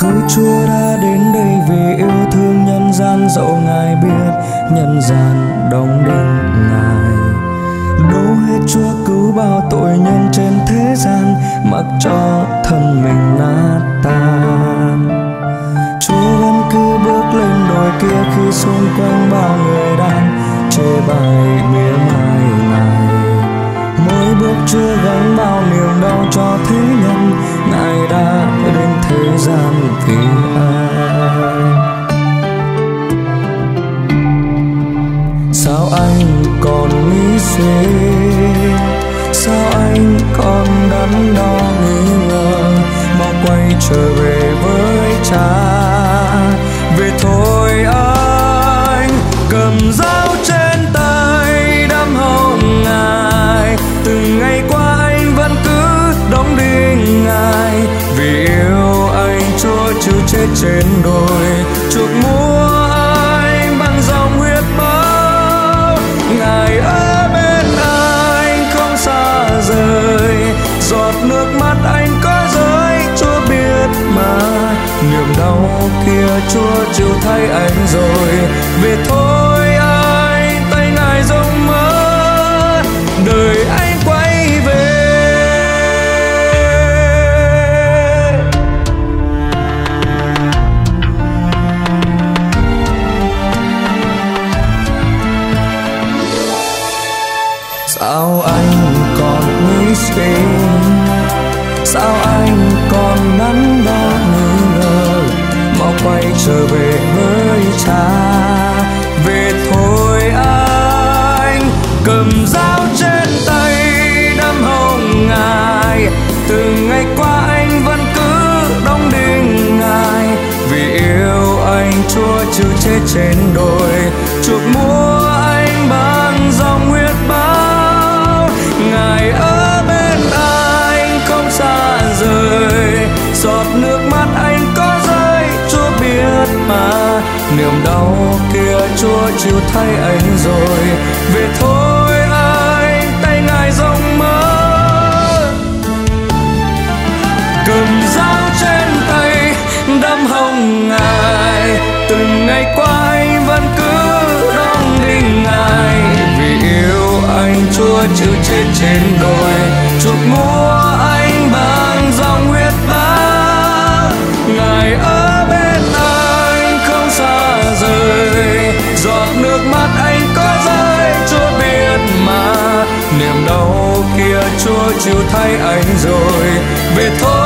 Cứ chúa đã đến đây vì yêu thương nhân gian, dẫu ngài biết nhân gian đóng đinh ngài. Đổ hết chúa cứu bao tội nhân trên thế gian, mặc cho thân mình nát tan. Chúa vẫn cứ bước lên đồi kia khi xung quanh bao người đang chê bai mỉa mai ngài mỗi bước chúa gánh bao niềm đau cho thế sao anh còn nghĩ suy? Sao anh còn đắn đo nghi ngờ? Mau quay trở về với cha. Về thôi anh, cầm dao trên tay đâm hồng ngài từng ngày qua anh vẫn cứ đóng đinh ngài. Vì yêu anh chúa chịu chết trên đồi. Chuộc mũi. Mắt anh có rơi chúa biết mà. Niềm đau kia chúa chịu thay anh rồi. Về thôi anh tay ngài rộng mở. Đời anh quay về. Sao anh còn nghĩ suy? Sao anh còn đắn đo nghi ngờ mau quay trở về với cha. Về thôi anh, cầm dao trên tay đâm hồng ngài. Từng ngày qua anh vẫn cứ đóng đinh ngài. Vì yêu anh chúa chịu chết trên đồi. Chuộc muôn niềm đau kia chúa chịu thay anh rồi. Về thôi anh tay ngài rộng mở. Cầm dao trên tay, đâm hồng ngài. Từng ngày qua anh vẫn cứ đong đinh ngài. Vì yêu anh, chúa chịu chết trên đồi. Chuộc mua anh rồi về thôi